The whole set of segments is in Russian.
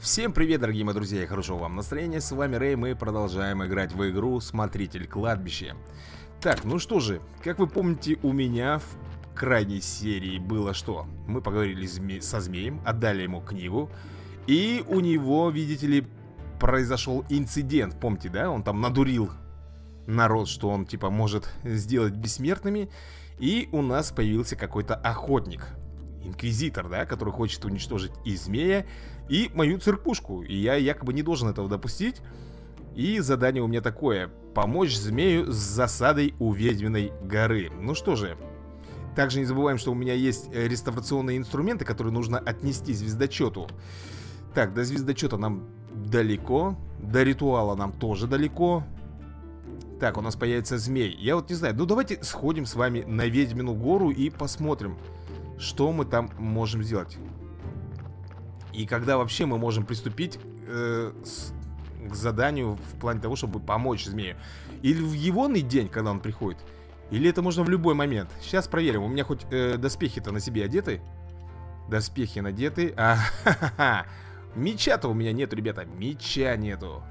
Всем привет, дорогие мои друзья, и хорошего вам настроения, с вами Рэй, мы продолжаем играть в игру Смотритель кладбища Так, ну что же, как вы помните, у меня в крайней серии было что? Мы поговорили со змеем, отдали ему книгу И у него, видите ли, произошел инцидент, помните, да? Он там надурил народ, что он типа может сделать бессмертными. И у нас появился какой-то охотник Инквизитор, да, который хочет уничтожить и змея, и мою церквушку. И я якобы не должен этого допустить. И задание у меня такое. Помочь змею с засадой у ведьминой горы. Ну что же. Также не забываем, что у меня есть э, реставрационные инструменты, которые нужно отнести звездочету. Так, до звездочета нам далеко. До ритуала нам тоже далеко. Так, у нас появится змей. Я вот не знаю. Ну давайте сходим с вами на ведьмину гору и посмотрим, что мы там можем сделать. И когда вообще мы можем приступить э, с, к заданию в плане того, чтобы помочь змею. Или в егоный день, когда он приходит. Или это можно в любой момент. Сейчас проверим. У меня хоть э, доспехи-то на себе одеты. Доспехи надеты. А, ха. Меча-то у меня нету, ребята. Меча нету.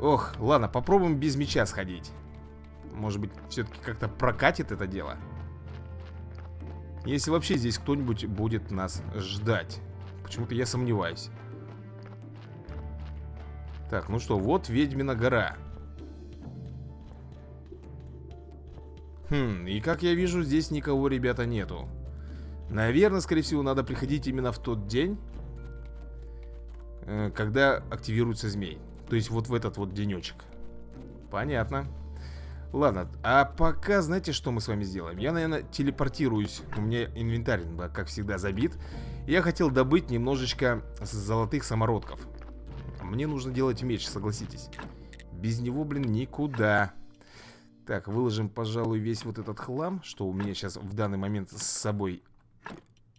Ох, ладно, попробуем без меча сходить. Может быть, все-таки как-то прокатит это дело. Если вообще здесь кто-нибудь будет нас ждать. Почему-то я сомневаюсь. Так, ну что, вот Ведьмина гора. Хм, и как я вижу, здесь никого, ребята, нету. Наверное, скорее всего, надо приходить именно в тот день, э, когда активируется змей. То есть вот в этот вот денечек. Понятно. Ладно, а пока знаете, что мы с вами сделаем? Я, наверное, телепортируюсь. У меня инвентарь, как всегда, забит. Я хотел добыть немножечко золотых самородков. Мне нужно делать меч, согласитесь. Без него, блин, никуда. Так, выложим, пожалуй, весь вот этот хлам, что у меня сейчас в данный момент с собой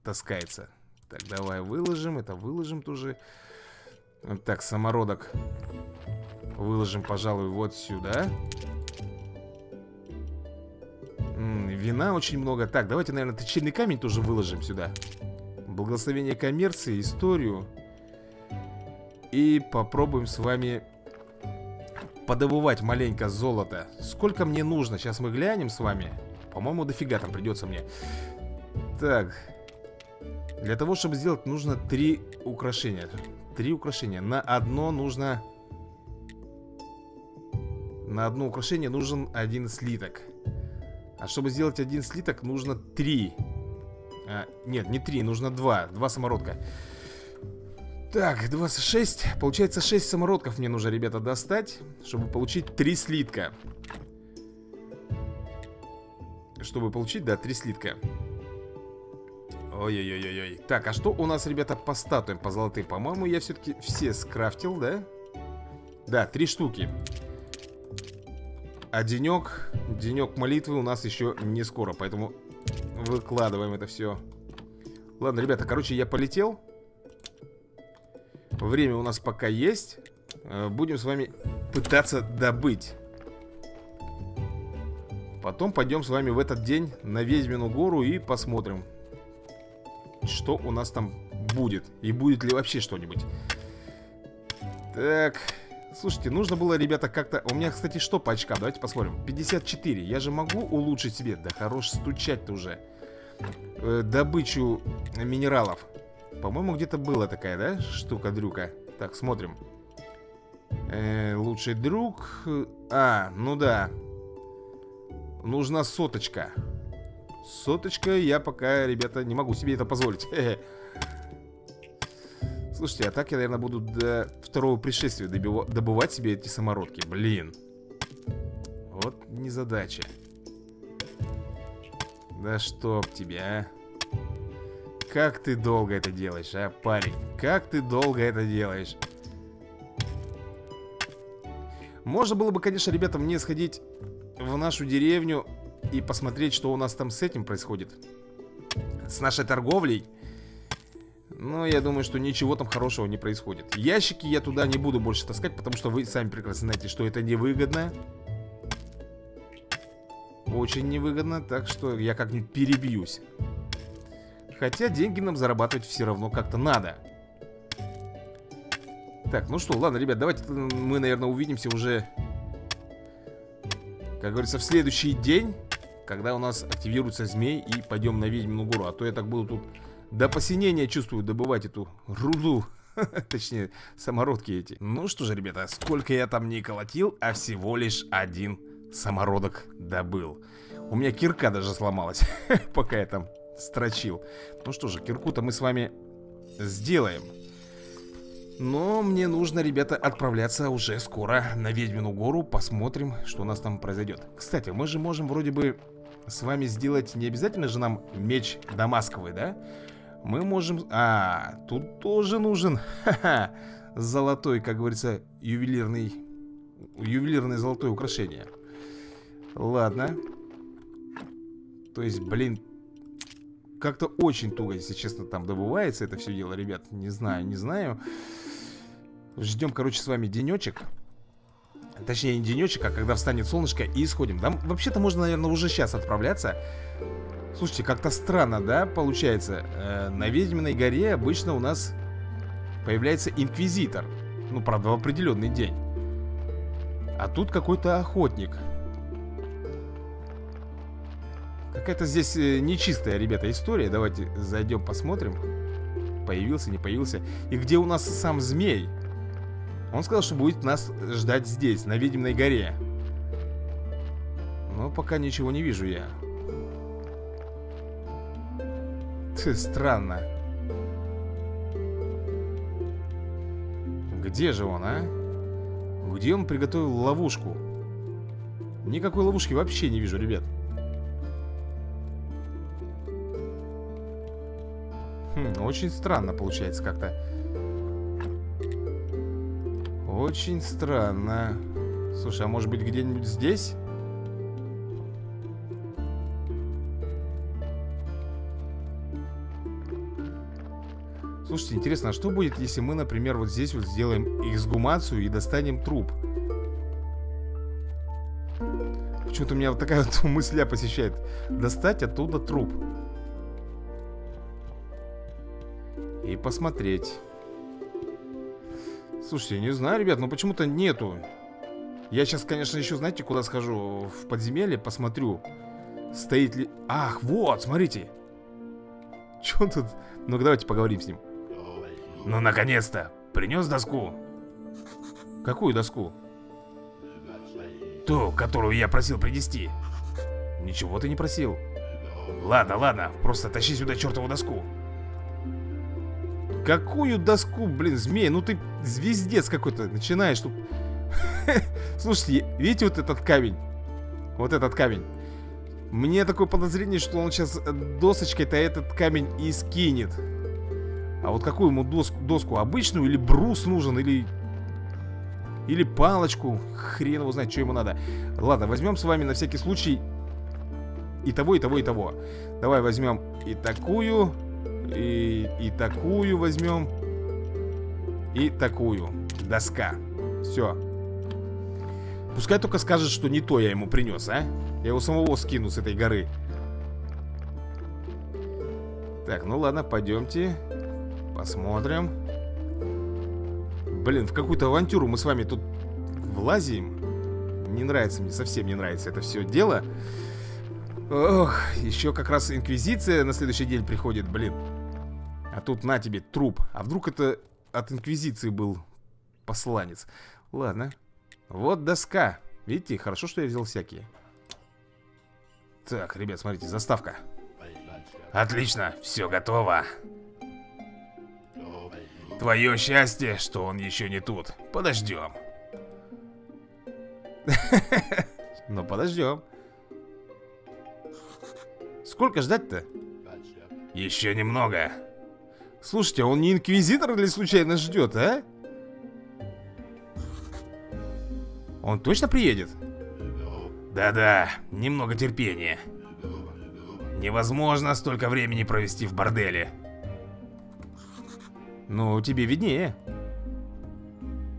таскается. Так, давай выложим, это выложим тоже. Так, самородок выложим, пожалуй, вот сюда. М -м, вина очень много. Так, давайте, наверное, точильный камень тоже выложим сюда. Благословение коммерции, историю. И попробуем с вами Подобывать маленько золото. Сколько мне нужно? Сейчас мы глянем с вами. По-моему, дофига там придется мне. Так. Для того, чтобы сделать, нужно три украшения. Три украшения. На одно нужно На одно украшение нужен один слиток а чтобы сделать один слиток, нужно три. А, Нет, не три, нужно два. Два самородка. Так, 26 Получается 6 самородков мне нужно, ребята, достать Чтобы получить три слитка. Чтобы получить, да, три слитка. Ой-ой-ой-ой. Так, а что у нас, ребята, по статуям, по золотым? По-моему, я все-таки все скрафтил, да? Да, три штуки а денек, денек молитвы у нас еще не скоро, поэтому выкладываем это все. Ладно, ребята, короче, я полетел. Время у нас пока есть. Э, будем с вами пытаться добыть. Потом пойдем с вами в этот день на Ведьмину гору и посмотрим, что у нас там будет. И будет ли вообще что-нибудь. Так, Слушайте, нужно было, ребята, как-то... У меня, кстати, что по очкам? Давайте посмотрим. 54. Я же могу улучшить себе? Да хорош стучать-то уже. Э, добычу минералов. По-моему, где-то была такая, да, штука-дрюка. Так, смотрим. Э, лучший друг... А, ну да. Нужна соточка. Соточка я пока, ребята, не могу себе это позволить. Слушайте, а так я, наверное, буду до второго пришествия добывать себе эти самородки. Блин. Вот незадача. Да чтоб тебя, а. Как ты долго это делаешь, а, парень? Как ты долго это делаешь? Можно было бы, конечно, ребята, мне сходить в нашу деревню и посмотреть, что у нас там с этим происходит. С нашей торговлей. Но я думаю, что ничего там хорошего не происходит. Ящики я туда не буду больше таскать Потому что вы сами прекрасно знаете, что это невыгодно. Очень невыгодно Так что я как-нибудь перебьюсь. Хотя деньги нам зарабатывать все равно как-то надо. Так, ну что, ладно, ребят, давайте мы, наверное, увидимся уже Как говорится, в следующий день Когда у нас активируется змей И пойдем на Ведьмину гору. А то я так буду тут до посинения чувствую добывать эту руду Точнее, самородки эти. Ну что же, ребята, сколько я там не колотил А всего лишь один самородок добыл. У меня кирка даже сломалась Пока я там строчил. Ну что же, кирку-то мы с вами сделаем. Но мне нужно, ребята, отправляться уже скоро на Ведьмину гору Посмотрим, что у нас там произойдет. Кстати, мы же можем вроде бы с вами сделать Не обязательно же нам меч дамасковый, да? Мы можем... А, тут тоже нужен. Ха-ха. Золотой, как говорится, ювелирный Ювелирное золотое украшение. Ладно. То есть, блин Как-то очень туго, если честно, там добывается это все дело, ребят. Не знаю, не знаю. Ждем, короче, с вами денечек Точнее, не денечек, а когда встанет солнышко и исходим Да, вообще-то можно, наверное, уже сейчас отправляться Слушайте, как-то странно, да, получается. Э, На Ведьминой горе обычно у нас появляется инквизитор. Ну, правда, в определенный день. А тут какой-то охотник. Какая-то здесь э, нечистая, ребята, история. Давайте зайдем, посмотрим. Появился, не появился. И где у нас сам змей? Он сказал, что будет нас ждать здесь, на Ведьминой горе. Но пока ничего не вижу я. Ты странно. Где же он, а? Где он приготовил ловушку? Никакой ловушки вообще не вижу, ребят. Хм, очень странно получается как-то. Очень странно Слушай, а может быть где-нибудь здесь? Слушайте, интересно, а что будет, если мы, например, вот здесь вот сделаем эксгумацию и достанем труп? Почему-то у меня вот такая вот мысля посещает. Достать оттуда труп. И посмотреть. Слушайте, не знаю, ребят, но почему-то нету. Я сейчас, конечно, еще, знаете, куда схожу? В подземелье посмотрю Стоит ли... Ах, вот, смотрите. Че тут? Ну-ка, давайте поговорим с ним Ну, наконец-то Принес доску Какую доску? Ту, которую я просил принести Ничего ты не просил Ладно, ладно, просто тащи сюда чертову доску Какую доску, блин, змея? Ну ты звездец какой-то начинаешь тут. Слушайте, видите вот этот камень? Вот этот камень. Мне такое подозрение, что он сейчас досочкой-то этот камень и скинет. А вот какую ему доску, доску? Обычную или брус нужен, или... Или палочку? Хрен его знает, что ему надо. Ладно, возьмем с вами на всякий случай и того, и того, и того. Давай возьмем и такую, и, и такую возьмем. И такую. Доска. Все. Пускай только скажет, что не то я ему принес, а? Я его самого скину с этой горы. Так, ну ладно, пойдемте. Посмотрим. Блин, в какую-то авантюру мы с вами тут влазим. Не нравится мне, совсем не нравится это все дело. Ох, еще как раз Инквизиция на следующий день приходит, блин. А тут на тебе труп. А вдруг это от Инквизиции был посланец? Ладно. Вот доска. Видите, хорошо, что я взял всякие. Так, ребят, смотрите, заставка. Отлично, все готово. Твое счастье, что он еще не тут. Подождем. Ну, подождем. Сколько ждать-то? Еще немного. Слушайте, он не инквизитор или случайно ждет, а? Он точно приедет? Да-да, немного терпения. Невозможно столько времени провести в борделе. Ну, тебе виднее.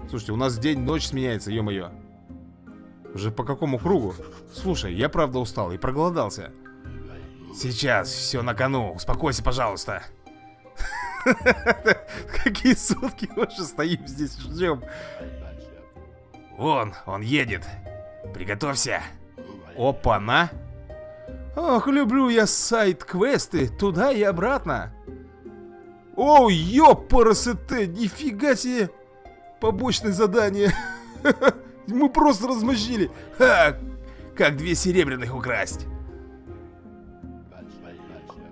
Слушайте, у нас день-ночь сменяется, ё-моё. Уже по какому кругу? Слушай, я правда устал и проголодался. Сейчас, все на кону, успокойся, пожалуйста. Какие сутки уже стоим здесь, ждем. Вон, он едет. Приготовься. Опа-на. Ох, люблю я сайт-квесты туда и обратно. О, ёпарасете, нифига себе. Побочное задание. Мы просто размозжили. Ха, как две серебряных украсть.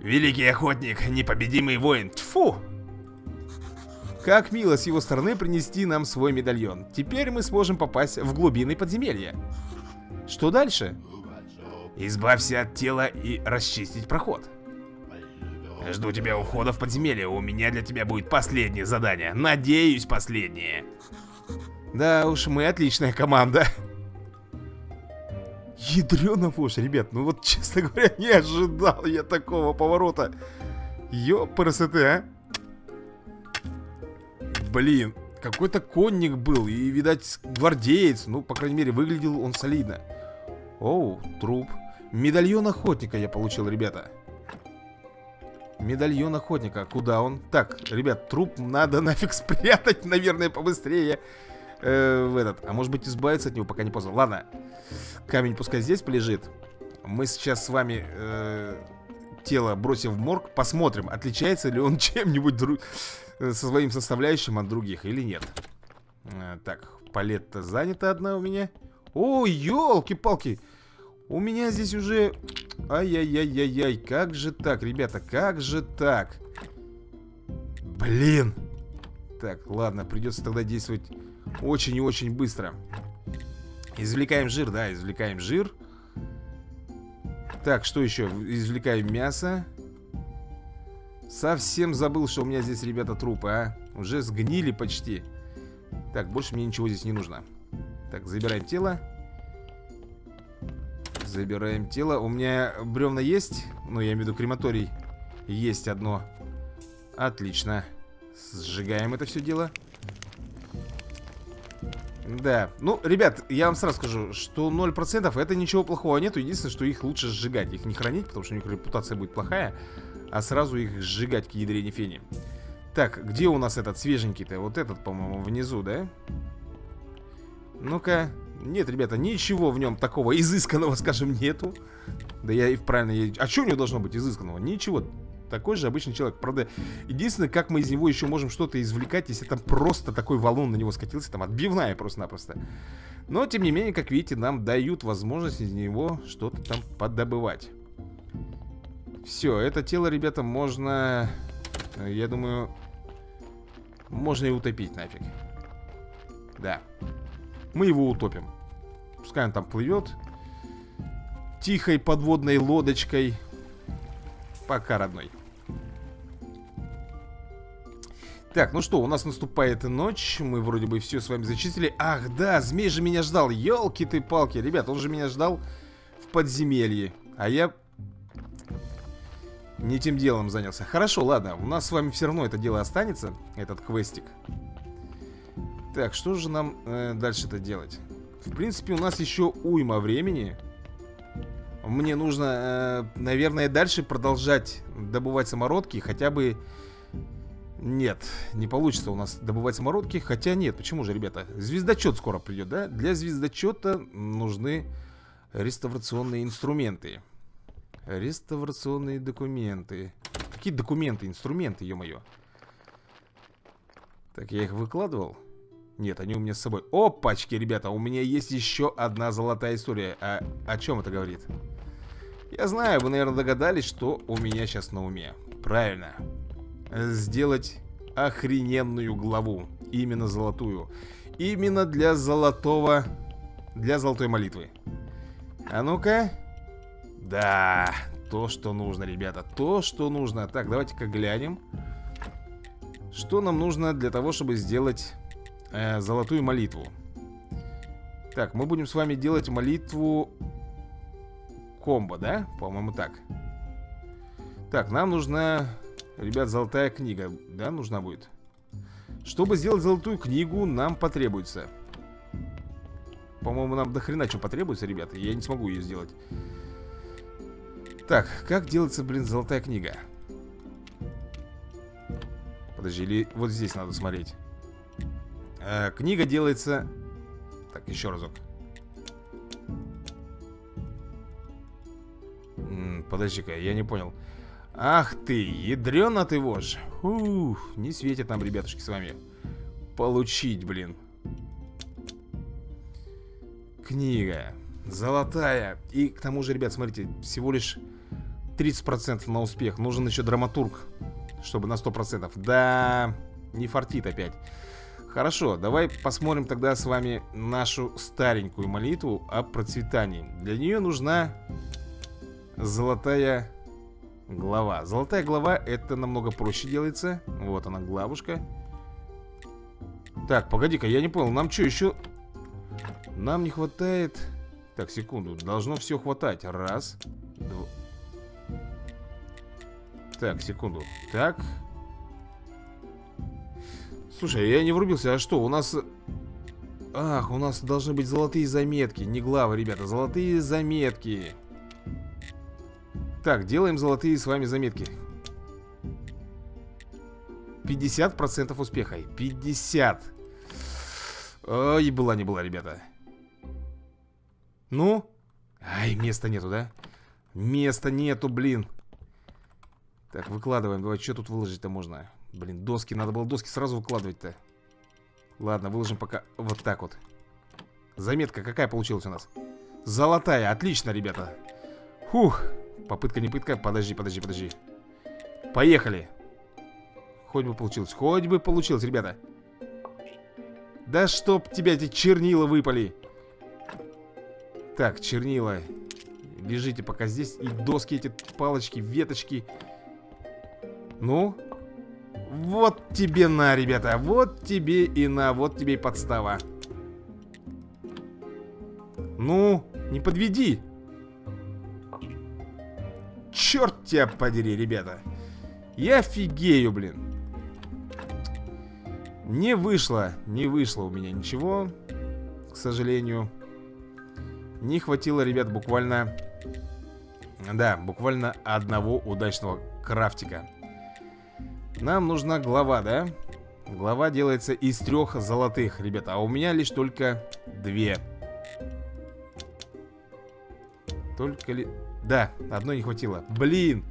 Великий охотник, непобедимый воин. Тьфу! Как мило с его стороны принести нам свой медальон. Теперь мы сможем попасть в глубины подземелья. Что дальше? Избавься от тела и расчистить проход. Жду тебя у входа в подземелье. У меня для тебя будет последнее задание. Надеюсь, последнее. Да уж, мы отличная команда. Ядрёна вошь, ребят, ну вот, честно говоря, не ожидал я такого поворота. Ёпарасоте, а? Блин, какой-то конник был и, видать, гвардеец. Ну, по крайней мере, выглядел он солидно. Оу, труп. Медальон охотника я получил, ребята. Медальон охотника. Куда он? Так, ребят, труп надо нафиг спрятать, наверное, побыстрее. Э, в этот. А может быть избавиться от него, пока не поздно. Ладно. Камень пускай здесь полежит. Мы сейчас с вами э, тело бросим в морг. Посмотрим, отличается ли он чем-нибудь друг... со своим составляющим от других или нет. Э, так, палетта занята одна у меня. О, елки-палки. У меня здесь уже... Ай-яй-яй-яй-яй. Как же так, ребята, как же так? Блин. Так, ладно, придется тогда действовать очень и очень быстро. Извлекаем жир, да, извлекаем жир. Так, что еще? Извлекаем мясо. Совсем забыл, что у меня здесь, ребята, трупы, а. Уже сгнили почти. Так, больше мне ничего здесь не нужно. Так, забираем тело. Забираем тело. У меня бревна есть. Ну, я имею в виду крематорий. Есть одно. Отлично. Сжигаем это все дело. Да, ну, ребят, я вам сразу скажу, что 0% это ничего плохого нету Единственное, что их лучше сжигать, их не хранить, потому что у них репутация будет плохая А сразу их сжигать к ядрене фени Так, где у нас этот свеженький-то? Вот этот, по-моему, внизу, да? Ну-ка Нет, ребята, ничего в нем такого изысканного, скажем, нету Да я и правильно... А что у него должно быть изысканного? Ничего такой же обычный человек. Правда, единственное, как мы из него еще можем что-то извлекать, если там просто такой валун на него скатился, там отбивная просто-напросто. Но, тем не менее, как видите, нам дают возможность из него что-то там подобывать. Все, это тело, ребята, можно, я думаю, можно и утопить нафиг. Да. Мы его утопим. Пускай он там плывет. Тихой подводной лодочкой. Пока, родной. Так, ну что, у нас наступает ночь Мы вроде бы все с вами зачистили Ах, да, змей же меня ждал елки ты палки Ребят, он же меня ждал в подземелье А я не тем делом занялся Хорошо, ладно, у нас с вами все равно это дело останется Этот квестик Так, что же нам э, дальше-то делать? В принципе, у нас еще уйма времени Мне нужно, э, наверное, дальше продолжать добывать самородки Хотя бы нет, не получится у нас добывать самородки Хотя нет, почему же, ребята? Звездочет скоро придет, да? Для звездочета нужны реставрационные инструменты Реставрационные документы Какие документы, инструменты, ё-моё Так, я их выкладывал? Нет, они у меня с собой Опачки, ребята, у меня есть еще одна золотая история А о чем это говорит? Я знаю, вы, наверное, догадались, что у меня сейчас на уме Правильно сделать охрененную главу. Именно золотую. Именно для золотого... Для золотой молитвы. А ну-ка. Да, то, что нужно, ребята. То, что нужно. Так, давайте-ка глянем. Что нам нужно для того, чтобы сделать э, золотую молитву? Так, мы будем с вами делать молитву комбо, да? По-моему, так. Так, нам нужна Ребят, золотая книга, да, нужна будет? Чтобы сделать золотую книгу, нам потребуется По-моему, нам до хрена что потребуется, ребята Я не смогу ее сделать Так, как делается, блин, золотая книга? подожди, или вот здесь надо смотреть э, Книга делается Так, еще разок. Подожди-ка, я не понял. Ах ты, ядрена ты вож Ух, не светит нам, ребятушки, с вами. Получить, блин. Книга Золотая. И к тому же, ребят, смотрите, всего лишь 30% на успех. Нужен еще драматург Чтобы на 100% Да, не фартит опять Хорошо, давай посмотрим тогда с вами нашу старенькую молитву о процветании Для нее нужна золотая глава Золотая глава это намного проще делается Вот она, главушка Так, погоди-ка, я не понял, нам что еще нам не хватает... Так, секунду. Должно все хватать. Раз. Два. Так, секунду. Так. Слушай, я не врубился. А что, у нас... Ах, у нас должны быть золотые заметки. Не главы, ребята. Золотые заметки. Так, делаем золотые с вами заметки. 50% успеха. 50. Ой, была не была, ребята. Ну? Ай, места нету, да? Места нету, блин Так, выкладываем Давай, что тут выложить-то можно? Блин, доски, надо было доски сразу выкладывать-то. Ладно, выложим пока вот так вот. Заметка какая получилась у нас? Золотая, отлично, ребята. Фух, попытка не пытка. Подожди, подожди, подожди. Поехали. Хоть бы получилось, хоть бы получилось, ребята. Да чтоб тебя эти чернила выпали. Так, чернила. Лежите пока здесь. И доски эти, палочки, веточки. Ну Вот тебе на, ребята Вот тебе и на, вот тебе и подстава. Ну, не подведи. Черт тебя подери, ребята. Я офигею, блин. Не вышло Не вышло у меня ничего К сожалению. Не хватило, ребят, буквально... Да, буквально одного удачного крафтика. Нам нужна глава, да? Глава делается из трех золотых, ребята. А у меня лишь только две. Только ли... Да, одной не хватило. Блин!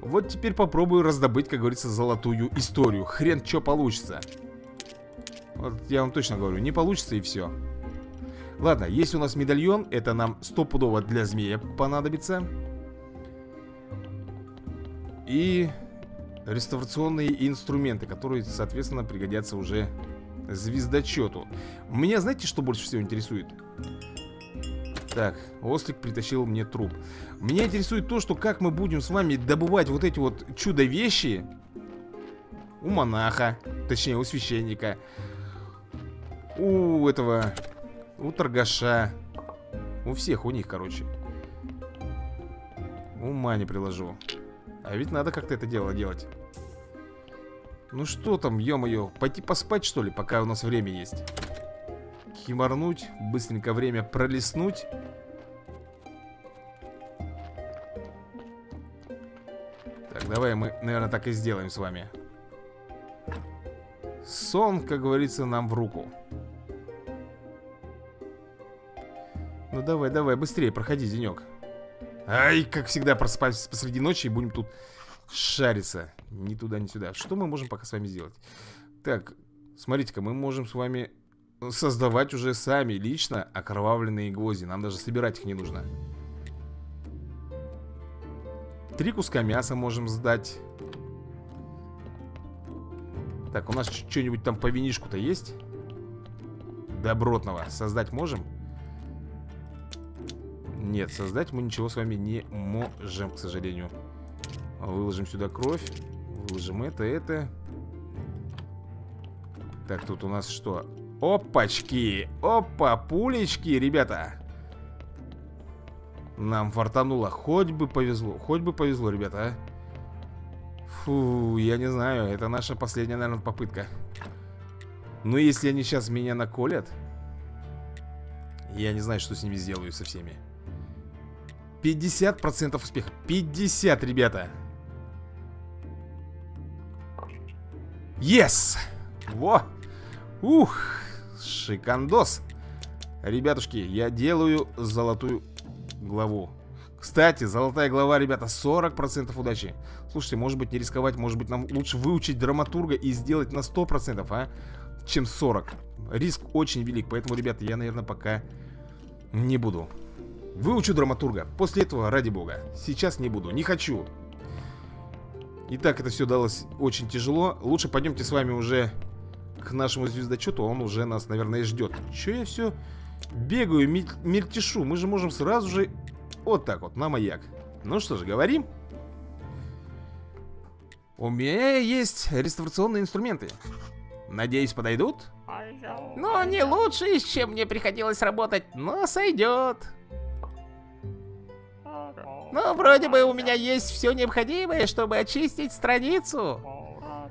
Вот теперь попробую раздобыть, как говорится, золотую историю. Хрен что получится. Вот я вам точно говорю, не получится и все. Ладно, есть у нас медальон Это нам стопудово для змея понадобится И реставрационные инструменты Которые, соответственно, пригодятся уже звездочету. Меня знаете, что больше всего интересует? Так, Ослик притащил мне труп. Меня интересует то, что как мы будем с вами добывать вот эти вот чудо-вещи У монаха, точнее у священника У этого у торгаша У всех у них, короче. Ума не приложу. А ведь надо как-то это дело делать Ну что там, ё-моё Пойти поспать, что ли, пока у нас время есть Химорнуть Быстренько время пролистнуть Так, давай мы, наверное, так и сделаем с вами Сон, как говорится, нам в руку Ну давай, давай, быстрее, проходи, денек. Ай, как всегда, просыпаюсь посреди ночи и будем тут шариться. Ни туда, ни сюда. Что мы можем пока с вами сделать? Так, смотрите-ка, мы можем с вами создавать уже сами лично окровавленные гвозди. Нам даже собирать их не нужно. Три куска мяса можем сдать. Так, у нас что-нибудь там по винишку-то есть? Добротного создать можем? Нет, создать мы ничего с вами не можем, к сожалению Выложим сюда кровь Выложим это, это. Так, тут у нас что? Опачки! Опа, пулечки, ребята! Нам фартануло. Хоть бы повезло, хоть бы повезло, ребята, а. Фу, я не знаю Это наша последняя, наверное, попытка. Но если они сейчас меня наколят Я не знаю, что с ними сделаю со всеми. 50% успеха. 50, ребята Yes! Во! Ух! Шикандос! Ребятушки, я делаю золотую главу. Кстати, золотая глава, ребята, 40% удачи. Слушайте, может быть не рисковать, может быть нам лучше выучить драматурга и сделать на 100%, а? Чем 40. Риск очень велик, поэтому, ребята, я, наверное, пока не буду. Выучу драматурга. После этого, ради бога. Сейчас не буду, не хочу. Итак, это все далось очень тяжело. Лучше пойдемте с вами уже к нашему звездочету. Он уже нас, наверное, ждет. Че я все бегаю, мельтешу? Мы же можем сразу же вот так вот, на маяк. Ну что же, говорим? У меня есть реставрационные инструменты. Надеюсь, подойдут? Ну, не лучше, с чем мне приходилось работать, но сойдет. Ну, вроде бы у меня есть все необходимое, чтобы очистить страницу.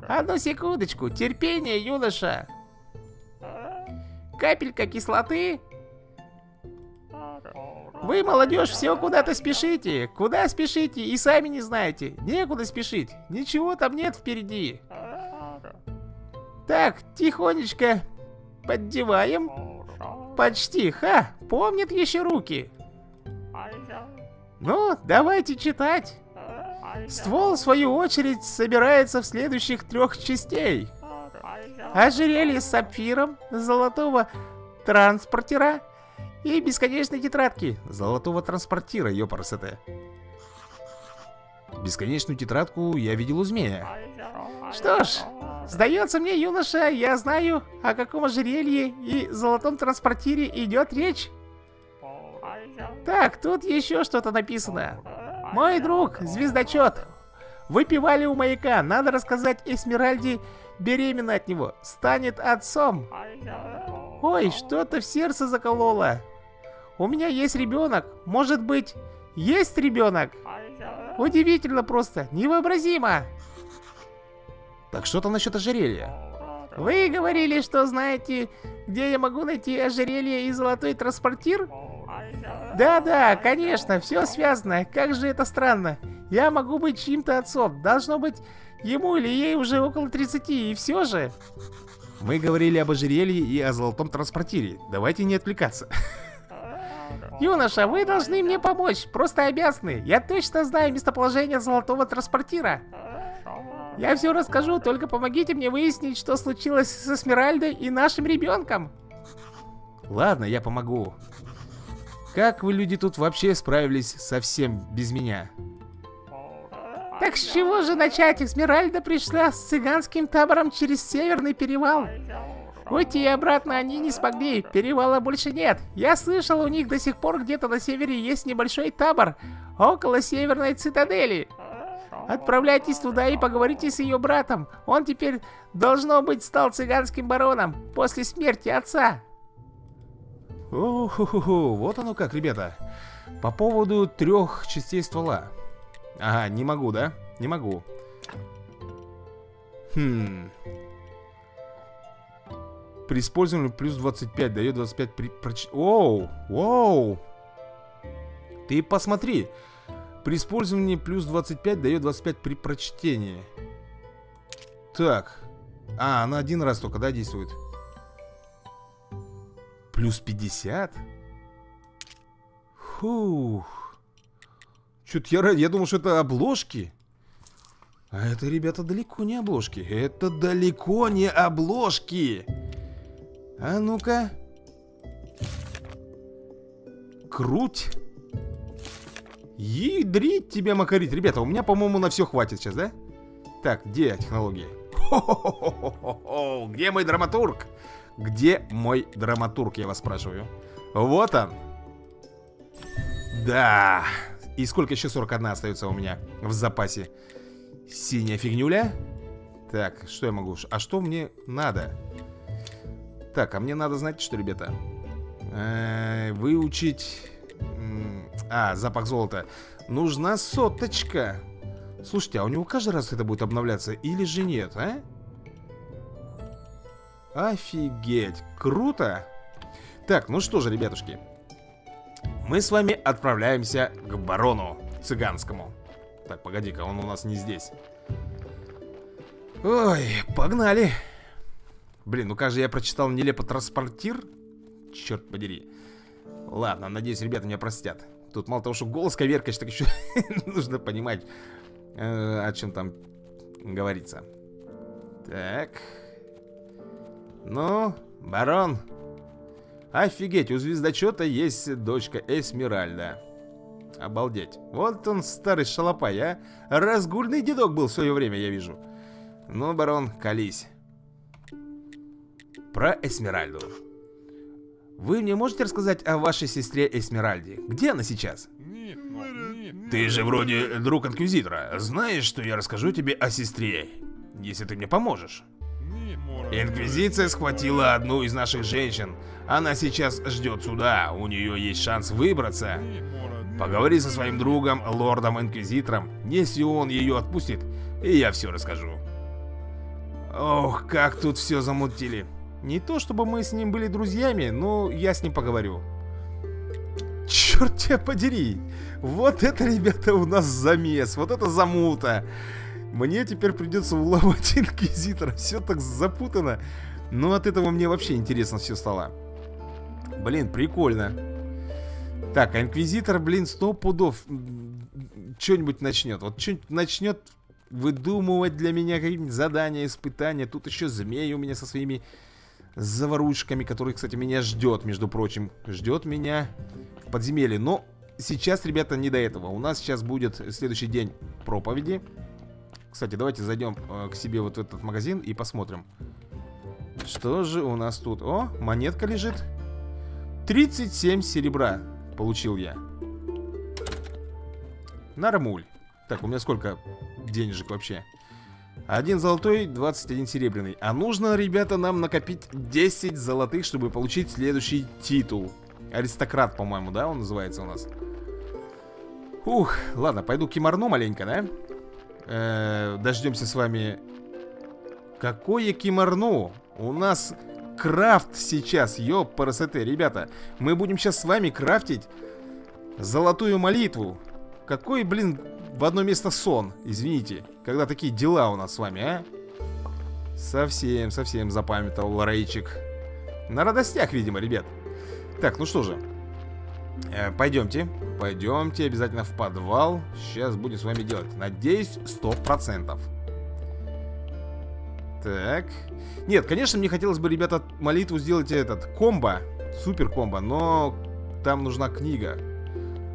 Одну секундочку, терпение, юноша. Капелька кислоты. Вы, молодежь, все куда-то спешите. Куда спешите и сами не знаете. Некуда спешить. Ничего там нет впереди. Так, тихонечко поддеваем. Почти, ха, помнит еще руки. Ну, давайте читать. Ствол, в свою очередь, собирается в следующих трех частей. Ожерелье с сапфиром, золотого транспортера и бесконечной тетрадки, золотого транспортира, ёпарасете. Бесконечную тетрадку я видел у змея. Что ж, сдается мне, юноша, я знаю, о каком ожерелье и золотом транспортире идет речь. Так, тут еще что-то написано. Мой друг, звездочет. Выпивали у маяка. Надо рассказать Эсмеральде, беременна от него. Станет отцом. Ой, что-то в сердце закололо. У меня есть ребенок. Может быть, есть ребенок? Удивительно просто. Невообразимо. Так что там насчет ожерелья? Вы говорили, что знаете, где я могу найти ожерелье и золотой транспортир? Да-да, конечно, все связано. Как же это странно. Я могу быть чьим-то отцом. Должно быть, ему или ей уже около 30, и все же. Мы говорили об ожерелье и о золотом транспортире. Давайте не отвлекаться. Юноша, вы должны мне помочь. Просто обязаны. Я точно знаю местоположение золотого транспортира. Я все расскажу, только помогите мне выяснить, что случилось со Смиральдой и нашим ребенком. Ладно, я помогу. Как вы, люди, тут вообще справились совсем без меня? Так с чего же начать? Эсмеральда пришла с цыганским табором через Северный перевал. Уйти и обратно они не смогли, перевала больше нет. Я слышал, у них до сих пор где-то на севере есть небольшой табор, около Северной цитадели. Отправляйтесь туда и поговорите с ее братом. Он теперь, должно быть, стал цыганским бароном после смерти отца. О, вот оно как, ребята. По поводу трех частей ствола. Ага, не могу, да? Не могу. Хм. При использовании плюс 25 дает 25 при... Проч... Оу, оу. Ты посмотри. При использовании плюс 25 дает 25 при прочтении. Так. А, она один раз только, да, действует? Плюс 50? Фух. Чё-то я, я думал, что это обложки. А это, ребята, далеко не обложки. Это далеко не обложки. А ну-ка. Круть. Ядрить тебя макарить. Ребята, у меня, по-моему, на все хватит сейчас, да? Так, где технологии? Хо-хо-хо-хо-хо! Где мой драматург? Где мой драматург, я вас спрашиваю? Вот он. Да. И сколько еще 41 остается у меня в запасе? Синяя фигнюля? Так, что я могу? А что мне надо? Так, а мне надо, знаете что, ребята? Э выучить... А, запах золота. Нужна соточка. Слушайте, а у него каждый раз это будет обновляться или же нет, а? Офигеть, круто! Так, ну что же, ребятушки Мы с вами отправляемся к барону цыганскому Так, погоди-ка, он у нас не здесь Ой, погнали. Блин, ну как же я прочитал нелепо транспортир? Черт подери. Ладно, надеюсь, ребята меня простят. Тут мало того, что голос коверкаешь, так еще нужно понимать, э, о чем там говорится. Так. Ну, барон. Офигеть, у звездочета есть дочка Эсмеральда. Обалдеть. Вот он, старый шалопай, а. Разгульный дедок был в свое время, я вижу. Ну, барон, колись. Про Эсмеральду. Вы мне можете рассказать о вашей сестре Эсмеральде? Где она сейчас? Ты же вроде друг Инквизитора. Знаешь, что я расскажу тебе о сестре, если ты мне поможешь? Инквизиция схватила одну из наших женщин. Она сейчас ждет сюда. У нее есть шанс выбраться. Поговори со своим другом, лордом-инквизитором. Если он ее отпустит, и я все расскажу. Ох, как тут все замутили. Не то, чтобы мы с ним были друзьями, но я с ним поговорю. Черт тебя подери! Вот это, ребята, у нас замес. Вот это замута. Мне теперь придется уломать инквизитора. Все так запутано. Но от этого мне вообще интересно все стало. Блин, прикольно. Так, а инквизитор, блин, сто пудов что-нибудь начнет. Вот что-нибудь начнет выдумывать для меня какие-нибудь задания, испытания. Тут еще змеи у меня со своими заварушками, которые, кстати, меня ждет, между прочим. Ждет меня в подземелье. Но сейчас, ребята, не до этого. У нас сейчас будет следующий день проповеди. Кстати, давайте зайдем э, к себе вот в этот магазин и посмотрим. Что же у нас тут? О, монетка лежит. 37 серебра получил я. Нормуль. Так, у меня сколько денежек вообще? Один золотой, 21 серебряный А нужно, ребята, нам накопить 10 золотых, чтобы получить следующий титул Аристократ, по-моему, да, он называется у нас Ух, ладно, пойду кимарну маленько, да? Э дождемся с вами Какое кимарну? У нас крафт сейчас, ёпарасоте Ребята, мы будем сейчас с вами крафтить Золотую молитву Какой, блин, в одно место сон Извините когда такие дела у нас с вами, а? Совсем, совсем запамятовал Рейчик. На радостях, видимо, ребят. Так, ну что же. Э, пойдемте. Пойдемте обязательно в подвал. Сейчас будем с вами делать. Надеюсь, сто процентов. Так. Нет, конечно, мне хотелось бы, ребята, молитву сделать этот комбо. Супер комбо. Но там нужна книга.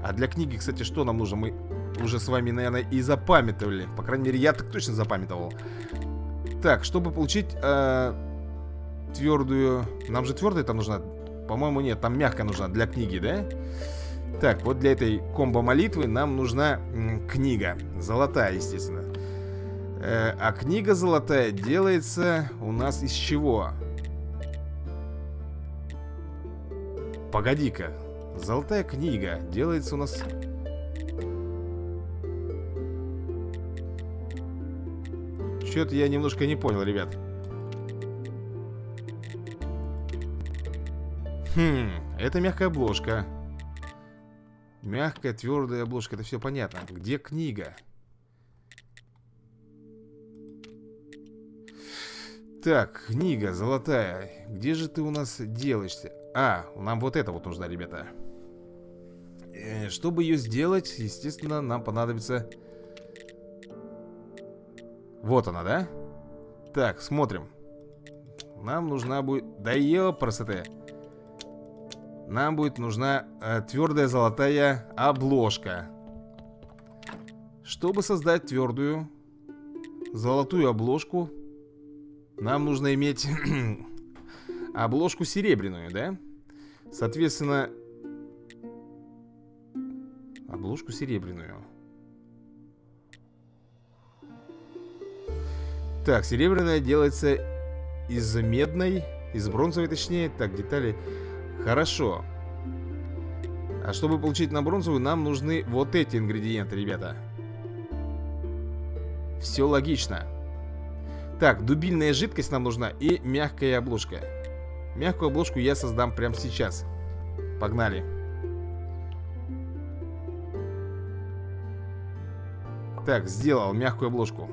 А для книги, кстати, что нам нужно? Мы уже с вами, наверное, и запамятовали. По крайней мере, я так точно запамятовал. Так, чтобы получить э, твердую... Нам же твердая там нужна? По-моему, нет, там мягкая нужна для книги, да? Так, вот для этой комбо-молитвы нам нужна книга. Золотая, естественно. Э, а книга золотая делается у нас из чего? Погоди-ка. Золотая книга делается у нас Что-то я немножко не понял, ребят. Хм, это мягкая обложка. Мягкая, твердая обложка, это все понятно. Где книга? Так, книга золотая. Где же ты у нас делаешься? А, нам вот это вот нужно, ребята. Э, чтобы ее сделать, естественно, нам понадобится вот она, да? Так, смотрим Нам нужна будет... Да ёпрасоте Нам будет нужна э, твердая золотая обложка Чтобы создать твердую золотую обложку Нам нужно иметь обложку серебряную, да? Соответственно Обложку серебряную Так, серебряная делается из медной, из бронзовой точнее. Так, детали. Хорошо. А чтобы получить на бронзовую, нам нужны вот эти ингредиенты, ребята. Все логично. Так, дубильная жидкость нам нужна и мягкая обложка. Мягкую обложку я создам прямо сейчас. Погнали. Так, сделал мягкую обложку.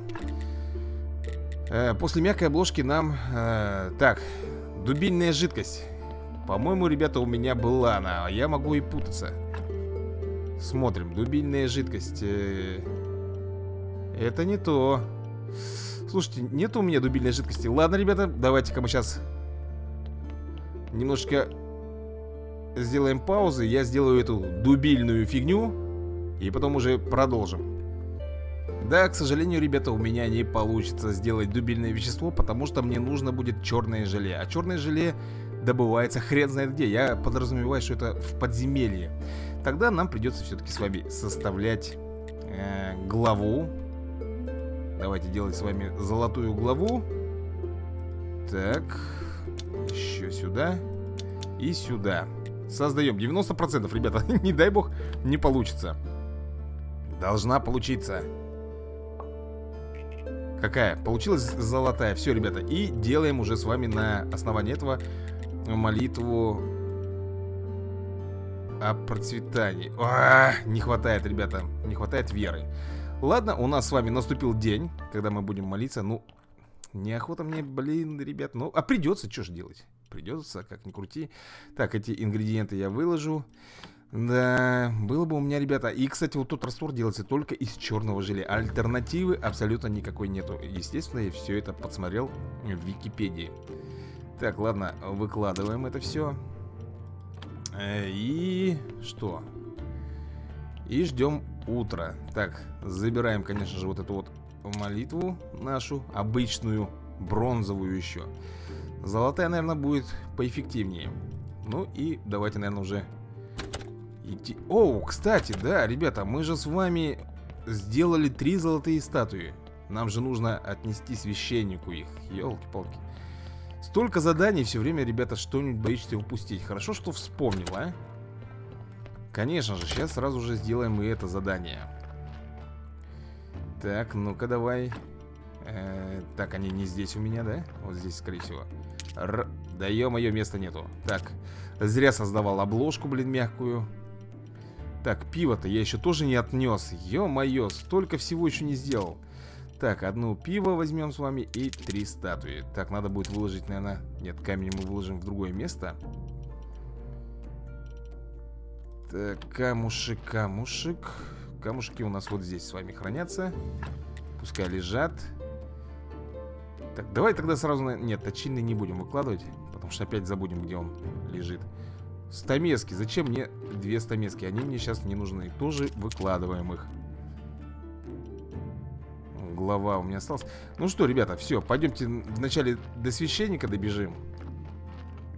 Э, после мягкой обложки нам... Э, так, дубильная жидкость. По-моему, ребята, у меня была она. А я могу и путаться. Смотрим. Дубильная жидкость. Э, это не то. Слушайте, нет у меня дубильной жидкости. Ладно, ребята, давайте-ка мы сейчас немножко сделаем паузы. Я сделаю эту дубильную фигню. И потом уже продолжим. Да, к сожалению, ребята, у меня не получится сделать дубильное вещество, потому что мне нужно будет черное желе. А черное желе добывается хрен знает где. Я подразумеваю, что это в подземелье. Тогда нам придется все-таки с вами составлять э, главу. Давайте делать с вами золотую главу. Так, еще сюда и сюда. Создаем 90%, ребята, не дай бог, не получится. Должна получиться. Какая? Получилась золотая. Все, ребята. И делаем уже с вами на основании этого молитву о процветании. А, не хватает, ребята. Не хватает веры. Ладно, у нас с вами наступил день, когда мы будем молиться. Ну, неохота мне, блин, ребят. Ну, а придется, что же делать? Придется, как ни крути. Так, эти ингредиенты я выложу. Да, было бы у меня, ребята. И, кстати, вот тот раствор делается только из черного желе. Альтернативы абсолютно никакой нету. Естественно, я все это подсмотрел в Википедии. Так, ладно, выкладываем это все. Э, и что? И ждем утра. Так, забираем, конечно же, вот эту вот молитву нашу, обычную, бронзовую еще. Золотая, наверное, будет поэффективнее. Ну и давайте, наверное, уже идти... О, кстати, да, ребята, мы же с вами сделали три золотые статуи. Нам же нужно отнести священнику их. Елки-палки. Столько заданий все время, ребята, что-нибудь боишься упустить. Хорошо, что вспомнил, а? Конечно же, сейчас сразу же сделаем и это задание. Так, ну-ка давай. Э, так, они не здесь у меня, да? Вот здесь, скорее всего. Р... Да ё-моё, места нету. Так, зря создавал обложку, блин, мягкую. Так, пиво-то я еще тоже не отнес. Ё-моё, столько всего еще не сделал. Так, одну пиво возьмем с вами и три статуи. Так, надо будет выложить, наверное... Нет, камень мы выложим в другое место. Так, камушек, камушек. Камушки у нас вот здесь с вами хранятся. Пускай лежат. Так, давай тогда сразу... Нет, точильный не будем выкладывать, потому что опять забудем, где он лежит. Стамески. Зачем мне две стамески? Они мне сейчас не нужны. Тоже выкладываем их. Глава у меня осталась. Ну что, ребята, все, пойдемте вначале до священника добежим.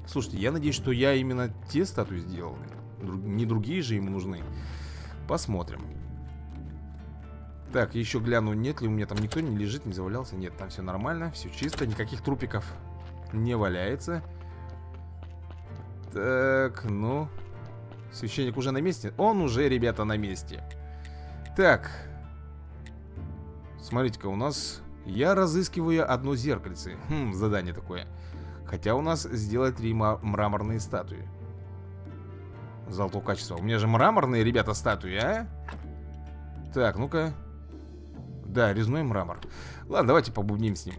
Слушайте, я надеюсь, что я именно те статуи сделал. Друг... Не другие же ему нужны. Посмотрим. Так, еще гляну, нет ли у меня там никто не лежит, не завалялся. Нет, там все нормально, все чисто, никаких трупиков не валяется. Так, ну... Священник уже на месте? Он уже, ребята, на месте. Так. Смотрите-ка, у нас... Я разыскиваю одно зеркальце. Хм, задание такое. Хотя у нас сделать три мраморные статуи. Золотого качества. У меня же мраморные, ребята, статуи, а? Так, ну-ка. Да, резной мрамор. Ладно, давайте побубним с ним.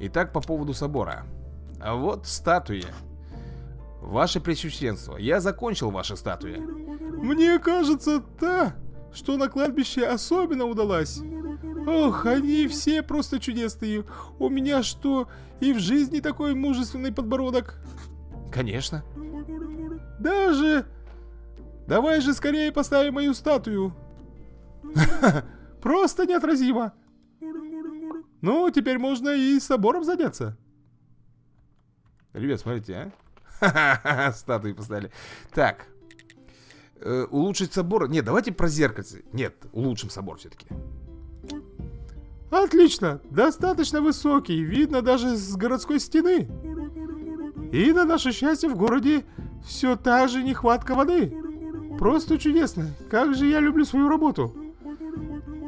Итак, по поводу собора. А вот статуи. Ваше Пресвященство, я закончил ваши статуи. Мне кажется, та, что на кладбище особенно удалась. Ох, они все просто чудесные. У меня что, и в жизни такой мужественный подбородок? Конечно. Даже... Давай же скорее поставим мою статую. Просто неотразимо. Ну, теперь можно и собором заняться. Ребят, смотрите, а? Статуи поставили. Так. Э, улучшить собор. Нет, давайте про зеркальце. Нет, улучшим собор все-таки. Отлично. Достаточно высокий. Видно даже с городской стены. И на наше счастье в городе все та же нехватка воды. Просто чудесно. Как же я люблю свою работу.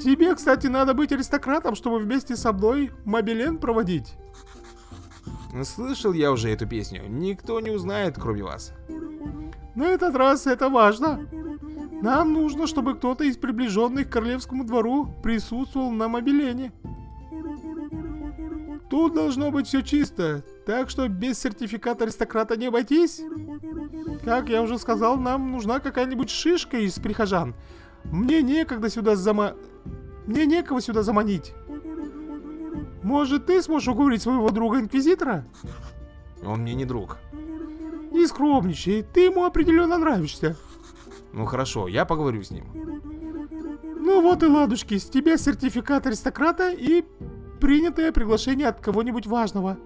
Тебе, кстати, надо быть аристократом, чтобы вместе со мной мобилен проводить. Слышал я уже эту песню. Никто не узнает, кроме вас. На этот раз это важно. Нам нужно, чтобы кто-то из приближенных к королевскому двору присутствовал на мобилене. Тут должно быть все чисто, так что без сертификата аристократа не обойтись. Как я уже сказал, нам нужна какая-нибудь шишка из прихожан. Мне некогда сюда зама... Мне некого сюда заманить. Может, ты сможешь уговорить своего друга-инквизитора? Он мне не друг. Не скромничай, ты ему определенно нравишься. Ну хорошо, я поговорю с ним. Ну вот и ладушки, с тебя сертификат аристократа и принятое приглашение от кого-нибудь важного.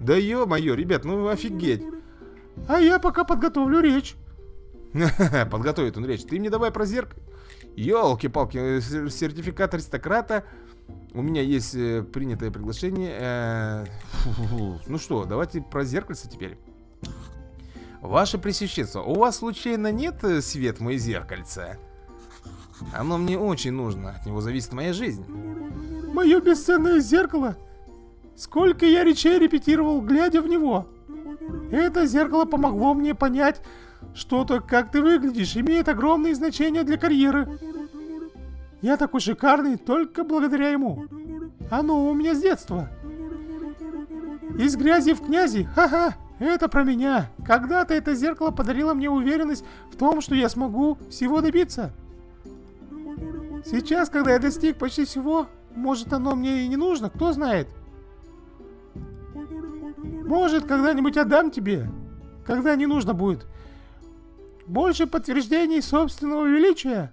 Да ё-моё, ребят, ну офигеть. А я пока подготовлю речь. Подготовит он речь. Ты мне давай про зеркало. Ёлки-палки, э, сертификат аристократа. У меня есть э, принятое приглашение. Э, ну что, давайте про зеркальце теперь. Ваше Пресвященство, у вас случайно нет э, свет мой зеркальце? Оно мне очень нужно, от него зависит моя жизнь. Мое бесценное зеркало. Сколько я речей репетировал, глядя в него. Это зеркало помогло мне понять, что-то, как ты выглядишь, имеет огромное значение для карьеры. Я такой шикарный только благодаря ему. Оно у меня с детства. Из грязи в князи, ха-ха, это про меня. Когда-то это зеркало подарило мне уверенность в том, что я смогу всего добиться. Сейчас, когда я достиг почти всего, может оно мне и не нужно, кто знает. Может, когда-нибудь отдам тебе, когда не нужно будет. Больше подтверждений собственного величия.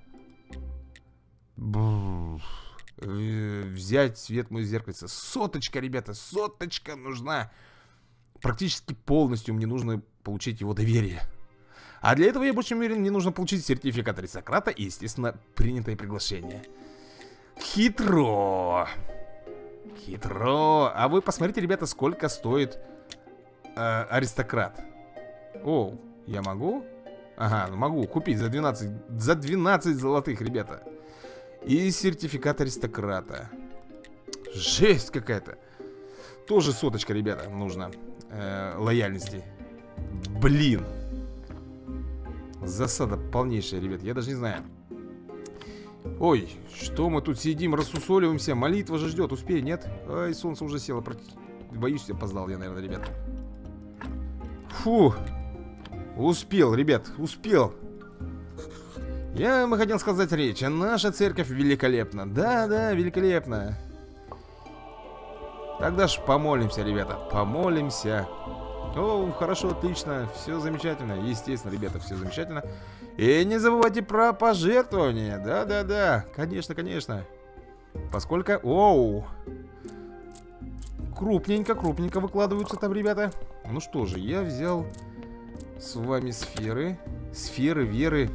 Взять свет мой зеркальце. Соточка, ребята, соточка нужна. Практически полностью мне нужно получить его доверие. А для этого, я больше уверен, мне нужно получить сертификат аристократа и, естественно, принятое приглашение. Хитро. Хитро. А вы посмотрите, ребята, сколько стоит э, аристократ. О, я могу? Ага, ну могу купить за 12, за 12 золотых, ребята. И сертификат аристократа. Жесть какая-то. Тоже соточка, ребята, нужно. Э, лояльности. Блин. Засада полнейшая, ребят. Я даже не знаю. Ой, что мы тут сидим, рассусоливаемся. Молитва же ждет. Успей, нет? Ай, солнце уже село. Боюсь, я опоздал я, наверное, ребят. Фу. Успел, ребят, успел. Я мы хотел сказать речь. Наша церковь великолепна. Да, да, великолепна. Тогда ж помолимся, ребята. Помолимся. О, хорошо, отлично. Все замечательно. Естественно, ребята, все замечательно. И не забывайте про пожертвования. Да, да, да. Конечно, конечно. Поскольку... Оу. Крупненько, крупненько выкладываются там, ребята. Ну что же, я взял с вами сферы. Сферы веры.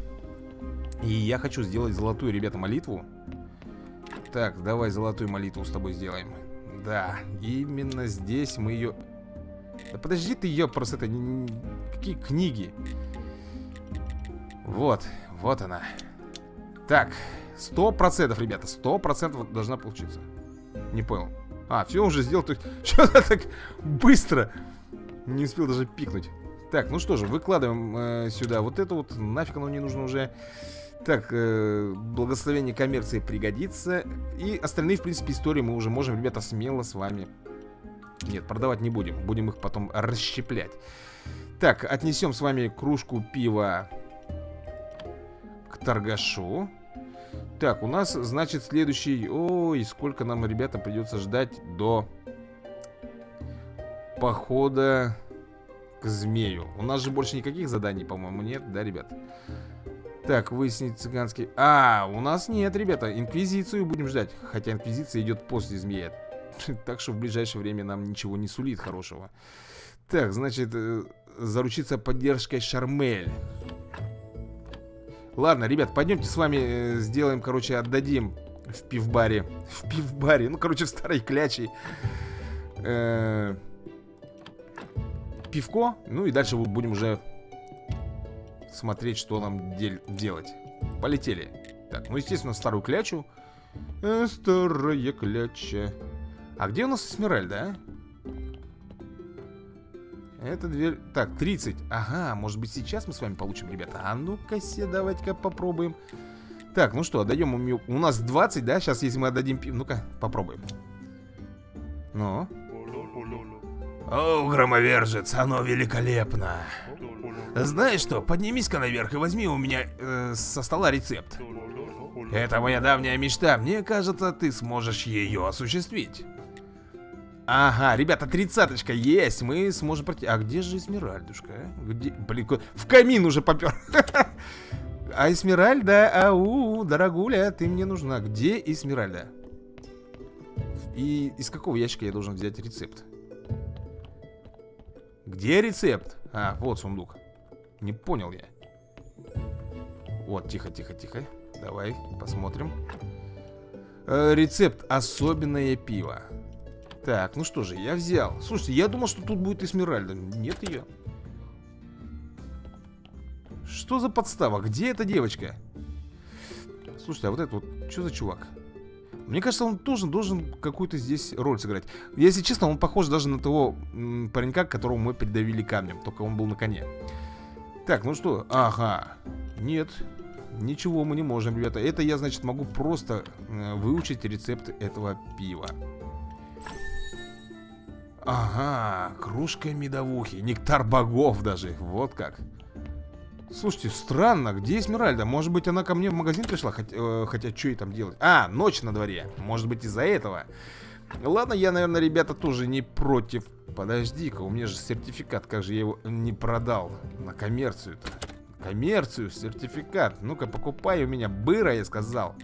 И я хочу сделать золотую, ребята, молитву. Так, давай золотую молитву с тобой сделаем. Да, именно здесь мы ее... Да подожди ты ее просто это... Какие книги? Вот, вот она. Так, сто процентов, ребята, сто процентов должна получиться. Не понял. А, все уже сделал. Что-то так быстро. Не успел даже пикнуть. Так, ну что же, выкладываем э, сюда вот это вот. Нафиг оно не нужно уже. Так, э, благословение коммерции пригодится. И остальные, в принципе, истории мы уже можем, ребята, смело с вами... Нет, продавать не будем. Будем их потом расщеплять. Так, отнесем с вами кружку пива к торгашу. Так, у нас, значит, следующий... Ой, сколько нам, ребята, придется ждать до похода к змею. У нас же больше никаких заданий, по-моему, нет, да, ребят? Так, выяснить цыганский... А, у нас нет, ребята, инквизицию будем ждать. Хотя инквизиция идет после змея. Так что в ближайшее время нам ничего не сулит хорошего. Так, значит, э, заручиться поддержкой Шармель. Ладно, ребят, пойдемте с вами э, сделаем, короче, отдадим в пивбаре. В пивбаре, ну, короче, в старой клячей. Э пивко. Ну и дальше будем уже смотреть, что нам дел делать. Полетели. Так, ну, естественно, старую клячу. Э, старая кляча. А где у нас Эсмеральда, а? Это дверь... Так, 30. Ага, может быть сейчас мы с вами получим, ребята. А ну-ка, давайте-ка попробуем. Так, ну что, отдаем у, у нас 20, да? Сейчас, если мы отдадим... Ну-ка, попробуем. Ну? О, громовержец, оно великолепно. Знаешь что, поднимись-ка наверх и возьми у меня э, со стола рецепт. Это моя давняя мечта, мне кажется, ты сможешь ее осуществить. Ага, ребята, тридцаточка есть, мы сможем пройти. А где же Эсмеральдушка, а? Где? Блин, в камин уже попер. А Эсмеральда, ау, дорогуля, ты мне нужна. Где Эсмеральда? И из какого ящика я должен взять рецепт? Где рецепт? А, вот сундук. Не понял я. Вот, тихо, тихо, тихо. Давай, посмотрим. Э, рецепт особенное пиво. Так, ну что же, я взял. Слушайте, я думал, что тут будет Эсмеральда. Нет ее. Что за подстава? Где эта девочка? Слушайте, а вот это вот, что за чувак? Мне кажется, он тоже должен какую-то здесь роль сыграть. Если честно, он похож даже на того паренька, которого мы придавили камнем. Только он был на коне. Так, ну что? Ага. Нет. Ничего мы не можем, ребята. Это я, значит, могу просто э, выучить рецепт этого пива. Ага, кружка медовухи. Нектар богов даже. Вот как. Слушайте, странно, где Эсмеральда? Может быть, она ко мне в магазин пришла? Хотя, э, хотя что ей там делать? А, ночь на дворе. Может быть, из-за этого. Ладно, я, наверное, ребята, тоже не против. Подожди-ка, у меня же сертификат. Как же я его не продал на коммерцию-то? Коммерцию, сертификат. Ну-ка, покупай у меня. Быра, я сказал.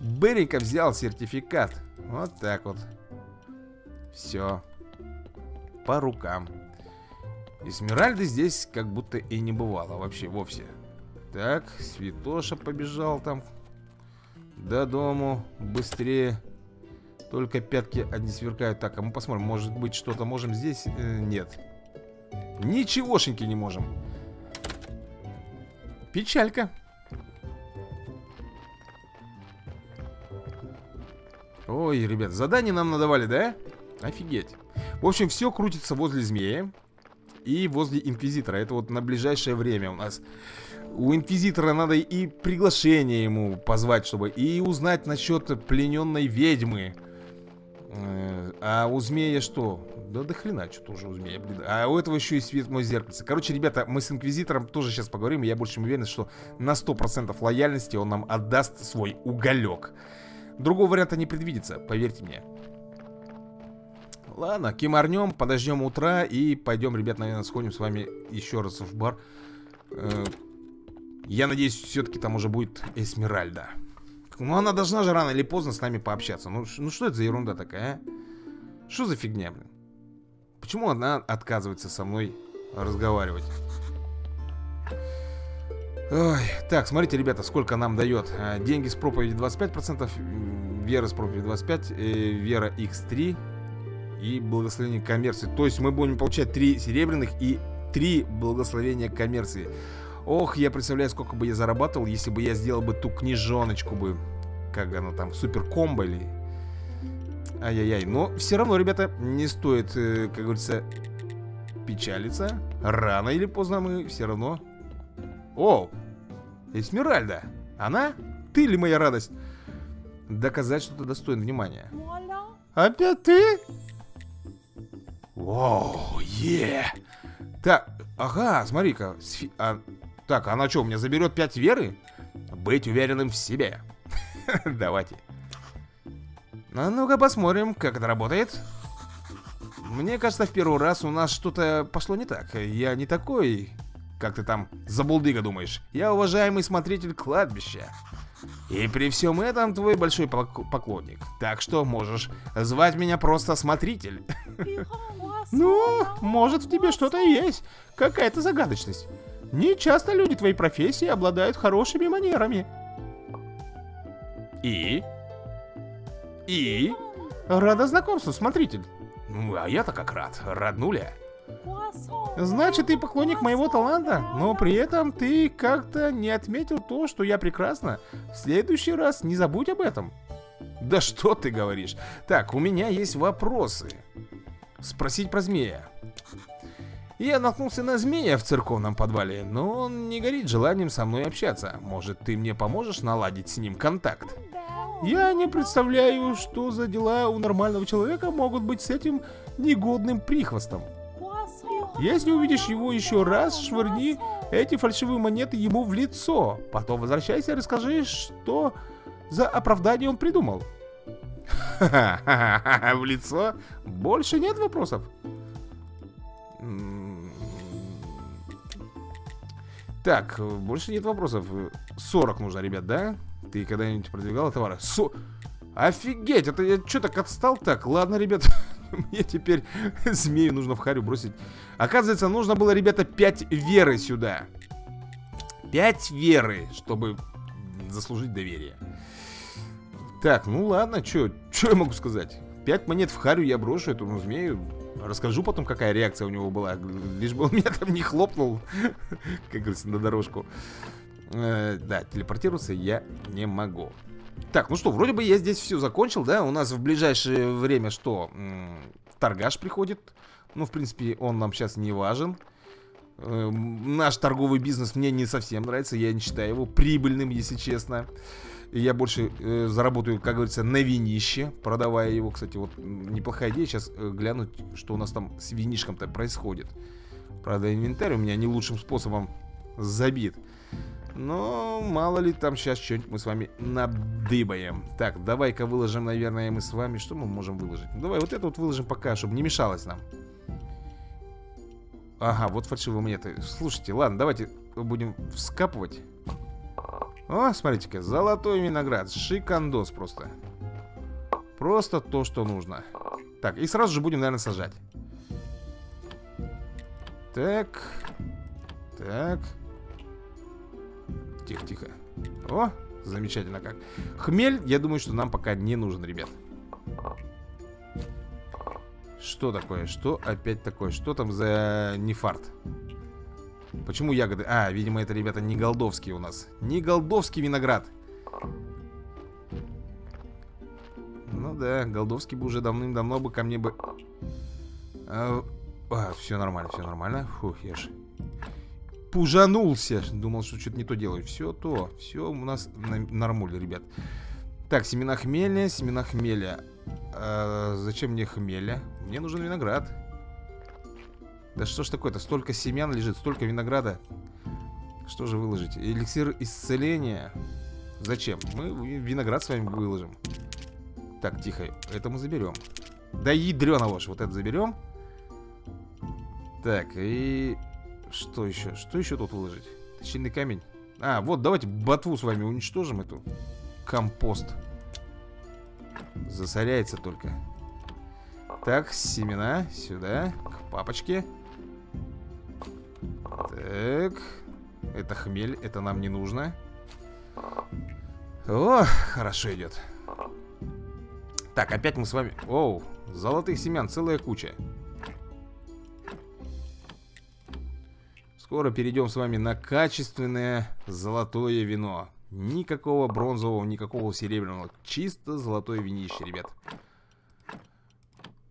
Быренько взял сертификат. Вот так вот. Все. По рукам. Эсмеральды здесь как будто и не бывало вообще, вовсе. Так, Святоша побежал там до дому быстрее. Только пятки одни сверкают. Так, а мы посмотрим, может быть что-то можем здесь? Э, нет. Ничегошеньки не можем. Печалька. Ой, ребят, задание нам надавали, да? Офигеть. В общем, все крутится возле змеи и возле Инквизитора. Это вот на ближайшее время у нас. У Инквизитора надо и приглашение ему позвать, чтобы и узнать насчет плененной ведьмы. Э, а у змея что? Да до хрена что-то уже у змея, блин. А у этого еще и свет мой зеркальце. Короче, ребята, мы с Инквизитором тоже сейчас поговорим. И я больше уверен, что на 100% лояльности он нам отдаст свой уголек. Другого варианта не предвидится, поверьте мне. Ладно, кимарнем, подождем утра и пойдем, ребят, наверное, сходим с вами еще раз в бар. Э, я надеюсь, все-таки там уже будет Эсмеральда. Ну, она должна же рано или поздно с нами пообщаться. Ну, ну что это за ерунда такая, а? Что за фигня, блин? Почему она отказывается со мной разговаривать? Ой, так, смотрите, ребята, сколько нам дает. Э, деньги с проповеди 25%, вера с проповеди 25%, э, вера x3 и благословение коммерции. То есть мы будем получать 3 серебряных и 3 благословения коммерции. Ох, я представляю, сколько бы я зарабатывал, если бы я сделал бы ту книжоночку бы. Как она там, супер комбо или... Ай-яй-яй. Но все равно, ребята, не стоит, э, как говорится, печалиться. Рано или поздно мы все равно... О! Эсмеральда! Она? Ты ли моя радость? Доказать, что ты достоин внимания. Опять ты? Воу, е! Так, ага, смотри-ка. Сфи... А, так, она что, мне заберет 5 веры? Быть уверенным в себе. Давайте. А ну-ка посмотрим, как это работает. Мне кажется, в первый раз у нас что-то пошло не так. Я не такой, как ты там, забулдыга думаешь. Я уважаемый смотритель кладбища. И при всем этом твой большой поклонник. Так что можешь звать меня просто смотритель. Ну, может в тебе что-то есть. Какая-то загадочность. Не часто люди твоей профессии обладают хорошими манерами. И? И? Рада знакомству, смотритель. Ну, а я-то как рад. Роднуля. Значит, ты поклонник моего таланта, но при этом ты как-то не отметил то, что я прекрасна. В следующий раз не забудь об этом. Да что ты говоришь? Так, у меня есть вопросы. Спросить про змея. Я наткнулся на змея в церковном подвале, но он не горит желанием со мной общаться. Может, ты мне поможешь наладить с ним контакт? Я не представляю, что за дела у нормального человека могут быть с этим негодным прихвостом. Если увидишь его еще раз, швырни эти фальшивые монеты ему в лицо. Потом возвращайся и расскажи, что за оправдание он придумал. В лицо? Больше нет вопросов? Так, больше нет вопросов 40 нужно, ребят, да? Ты когда-нибудь продвигал товары? Со... Офигеть, это я что так отстал так? Ладно, ребят, мне теперь змею нужно в харю бросить. Оказывается, нужно было, ребята, 5 веры сюда. 5 веры, чтобы заслужить доверие. Так, ну ладно, что я могу сказать? 5 монет в харю я брошу эту ну, змею. Расскажу потом, какая реакция у него была. Лишь бы он меня там не хлопнул, как говорится, на дорожку. Э, да, телепортироваться я не могу. Так, ну что, вроде бы я здесь все закончил, да? У нас в ближайшее время что? торгаш приходит. Ну, в принципе, он нам сейчас не важен. Э, наш торговый бизнес мне не совсем нравится. Я не считаю его прибыльным, если честно. Я больше э, заработаю, как говорится, на винище, продавая его. Кстати, вот неплохая идея сейчас э, глянуть, что у нас там с винишком-то происходит. Правда, инвентарь у меня не лучшим способом забит. Но мало ли там сейчас что-нибудь мы с вами надыбаем. Так, давай-ка выложим, наверное, мы с вами. Что мы можем выложить? Ну, давай вот это вот выложим пока, чтобы не мешалось нам. Ага, вот фальшивые монеты. Слушайте, ладно, давайте будем вскапывать. О, смотрите-ка, золотой виноград. Шикандос просто. Просто то, что нужно. Так, и сразу же будем, наверное, сажать. Так. Так. Тихо, тихо. О, замечательно как. Хмель, я думаю, что нам пока не нужен, ребят. Что такое? Что опять такое? Что там за нефарт? Почему ягоды? А, видимо, это, ребята, не голдовский у нас. Не голдовский виноград. Ну да, голдовский бы уже давным-давно бы ко мне бы... А, а, все нормально, все нормально. Фух, я ж... Пужанулся. Думал, что что-то не то делаю. Все то. Все у нас нормуль, ребят. Так, семена хмеля, семена хмеля. А, зачем мне хмеля? Мне нужен виноград. Да что ж такое-то? Столько семян лежит, столько винограда. Что же выложить? Эликсир исцеления. Зачем? Мы виноград с вами выложим. Так, тихо. Это мы заберем. Да ядрёна ложь. Вот это заберем. Так, и... Что еще? Что еще тут выложить? Тащинный камень. А, вот, давайте ботву с вами уничтожим эту. Компост. Засоряется только. Так, семена сюда, к папочке. Так. Это хмель, это нам не нужно. О, хорошо идет. Так, опять мы с вами... Оу, золотых семян целая куча. Скоро перейдем с вами на качественное золотое вино. Никакого бронзового, никакого серебряного. Чисто золотое винище, ребят.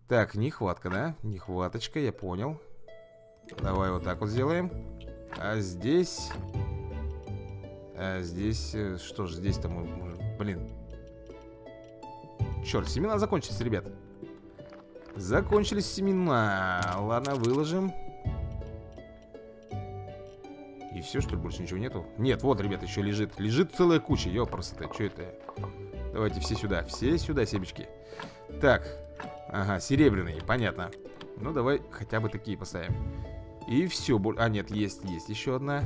Так, нехватка, да? Нехваточка, я понял. Давай вот так вот сделаем. А здесь... А здесь... Э, что же здесь-то мы... Блин. Черт, семена закончились, ребят. Закончились семена. Ладно, выложим. И все, что ли, больше ничего нету? Нет, вот, ребят, еще лежит. Лежит целая куча. Ё, просто что это? Давайте все сюда. Все сюда, семечки. Так. Ага, серебряные, понятно. Ну, давай хотя бы такие поставим. И все. А, нет, есть, есть еще одна.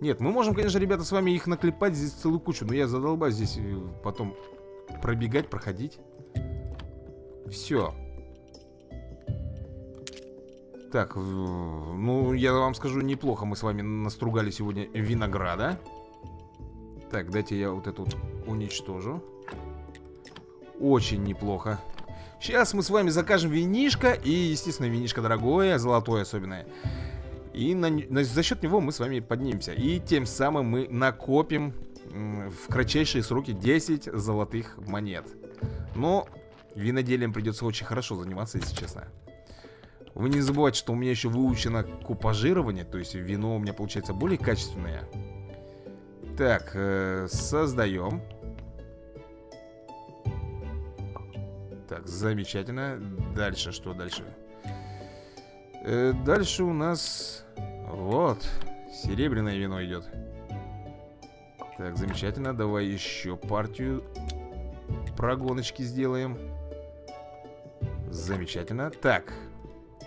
Нет, мы можем, конечно, ребята, с вами их наклепать здесь целую кучу. Но я задолбаюсь здесь э, потом пробегать, проходить. Все. Так, ну, я вам скажу, неплохо мы с вами настругали сегодня винограда. Так, дайте я вот эту уничтожу. Очень неплохо. Сейчас мы с вами закажем винишко. И, естественно, винишко дорогое, золотое особенное. И на, на, за счет него мы с вами поднимемся. И тем самым мы накопим в кратчайшие сроки 10 золотых монет. Но виноделием придется очень хорошо заниматься, если честно. Вы не забывайте, что у меня еще выучено купажирование, то есть вино у меня получается более качественное. Так, э, создаем. Так, замечательно. Дальше что дальше? Э, дальше у нас... Вот, серебряное вино идет. Так, замечательно. Давай еще партию прогоночки сделаем. Замечательно. Так,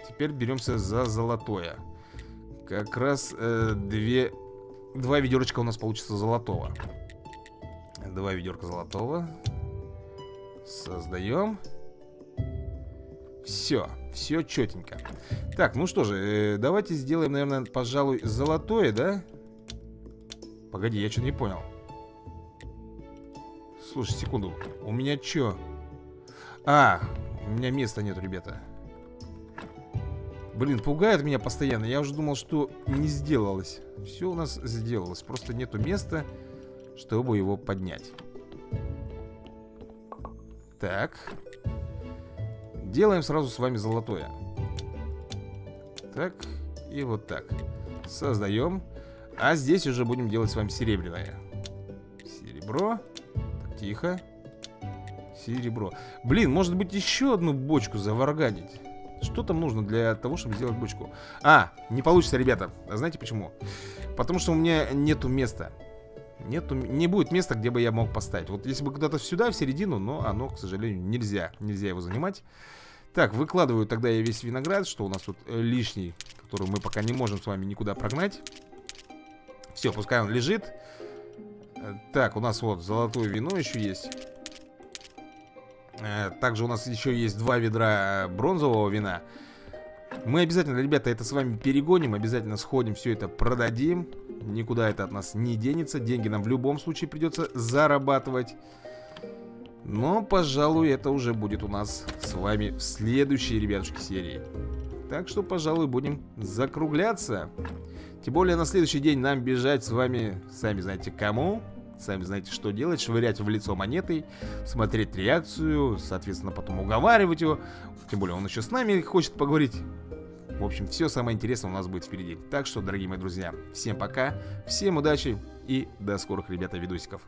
теперь беремся за золотое. Как раз э, две... Два ведерочка у нас получится золотого. Два ведерка золотого. Создаем. Все, все четенько. Так, ну что же, э, давайте сделаем, наверное, пожалуй, золотое, да? Погоди, я что-то не понял. Слушай, секунду. У меня что? А, у меня места нет, ребята. Блин, пугает меня постоянно. Я уже думал, что не сделалось. Все у нас сделалось. Просто нету места, чтобы его поднять. Так. Делаем сразу с вами золотое. Так. И вот так. Создаем. А здесь уже будем делать с вами серебряное. Серебро. Так, тихо. Серебро. Блин, может быть еще одну бочку заварганить? Что там нужно для того, чтобы сделать бочку? А, не получится, ребята. А знаете почему? Потому что у меня нету места. Нету, не будет места, где бы я мог поставить. Вот если бы куда-то сюда, в середину, но оно, к сожалению, нельзя. Нельзя его занимать. Так, выкладываю тогда я весь виноград, что у нас тут э, лишний, который мы пока не можем с вами никуда прогнать. Все, пускай он лежит. Э, так, у нас вот золотое вино еще есть. Э, также у нас еще есть два ведра бронзового вина. Мы обязательно, ребята, это с вами перегоним, обязательно сходим, все это продадим. Никуда это от нас не денется. Деньги нам в любом случае придется зарабатывать. Но, пожалуй, это уже будет у нас с вами в следующей, ребятушки, серии. Так что, пожалуй, будем закругляться. Тем более на следующий день нам бежать с вами, сами знаете кому. Сами знаете, что делать, швырять в лицо монетой, смотреть реакцию, соответственно, потом уговаривать его. Тем более он еще с нами хочет поговорить. В общем, все самое интересное у нас будет впереди. Так что, дорогие мои друзья, всем пока, всем удачи и до скорых, ребята, видосиков.